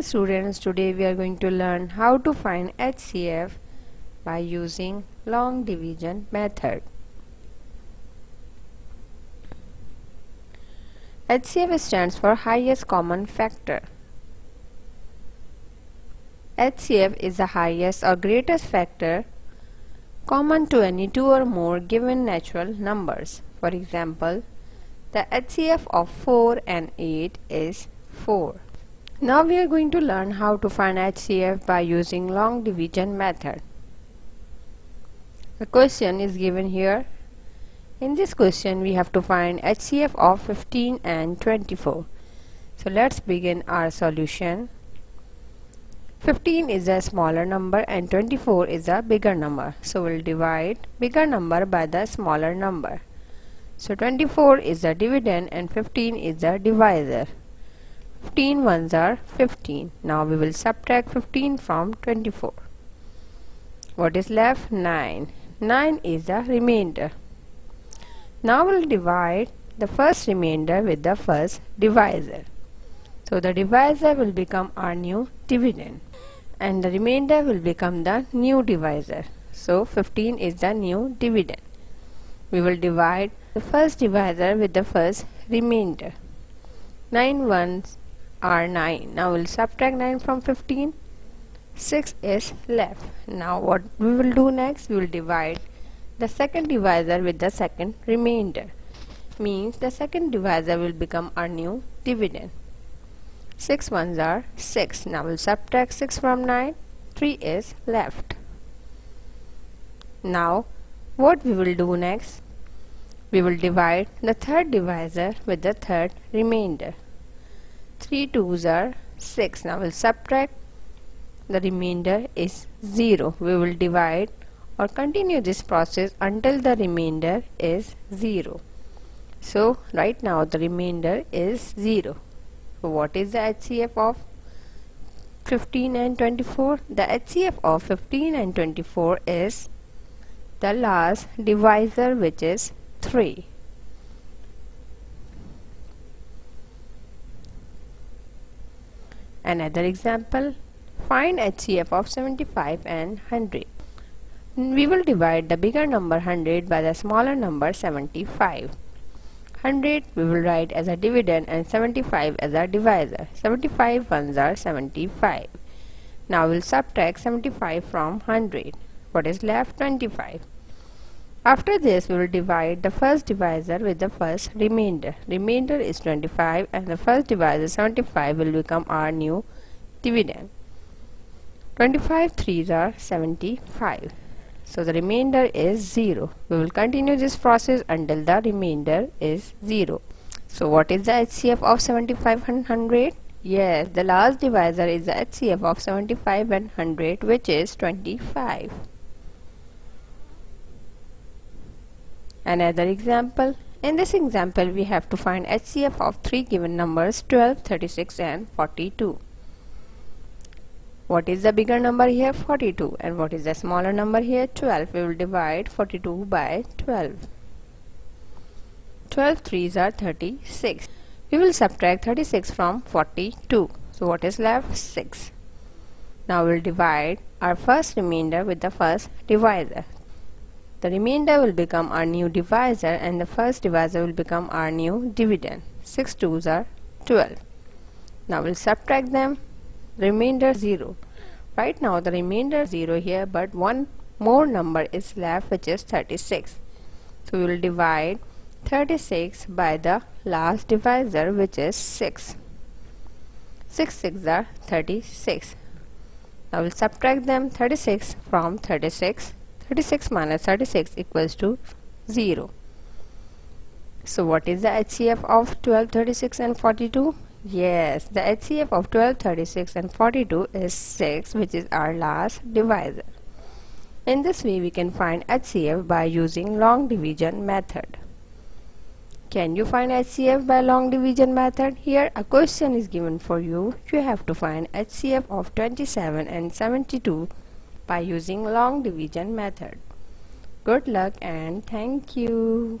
Students, today we are going to learn how to find HCF by using long division method. HCF stands for highest common factor. HCF is the highest or greatest factor common to any two or more given natural numbers. For example, the HCF of 4 and 8 is 4. Now we are going to learn how to find HCF by using long division method. The question is given here. In this question we have to find HCF of 15 and 24. So let's begin our solution. 15 is a smaller number and 24 is a bigger number. So we'll divide bigger number by the smaller number. So 24 is the dividend and 15 is the divisor. 15 ones are 15. Now we will subtract 15 from 24. What is left? 9. 9 is the remainder. Now we'll divide the first remainder with the first divisor. So the divisor will become our new dividend and the remainder will become the new divisor. So 15 is the new dividend. We will divide the first divisor with the first remainder. 9 ones are 9 now we'll subtract 9 from 15 6 is left. Now what we will do next? We will divide the second divisor with the second remainder. Means the second divisor will become our new dividend. 6 ones are 6 now we'll subtract 6 from 9 3 is left. Now what we will do next? We will divide the third divisor with the third remainder 3 twos are 6 now we'll subtract. The remainder is 0 we will divide or continue this process until the remainder is 0 so right now the remainder is 0 so what is the HCF of 15 and 24 the HCF of 15 and 24 is the last divisor which is 3 Another example, find HCF of 75 and 100. We will divide the bigger number 100 by the smaller number 75. 100 we will write as a dividend and 75 as a divisor. 75 ones are 75. Now we'll subtract 75 from 100. What is left? 25. After this we will divide the first divisor with the first remainder. Remainder is 25 and the first divisor 75 will become our new dividend. 25 threes are 75. So the remainder is 0. We will continue this process until the remainder is 0. So what is the HCF of 75 and 100? Yes, the last divisor is the HCF of 75 and 100 which is 25. Another example. In this example, we have to find HCF of three given numbers 12, 36 and 42. What is the bigger number here? 42. And what is the smaller number here? 12. We will divide 42 by 12. 12 threes are 36. We will subtract 36 from 42. So what is left? 6. Now we will divide our first remainder with the first divisor. The remainder will become our new divisor and the first divisor will become our new dividend. 6 twos are 12. Now we'll subtract them. Remainder 0. Right now the remainder 0 here but one more number is left which is 36. So we will divide 36 by the last divisor which is 6. 6 6 are 36. Now we'll subtract them 36 from 36 36 minus 36 equals to 0. So what is the HCF of 12, 36 and 42? Yes, the HCF of 12, 36 and 42 is 6 which is our last divisor. In this way we can find HCF by using long division method. Can you find HCF by long division method? Here a question is given for you. You have to find HCF of 27 and 72 by using long division method. Good luck and thank you.